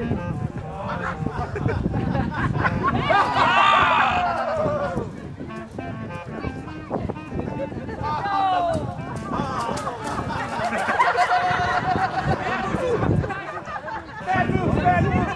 Bad move, bad move.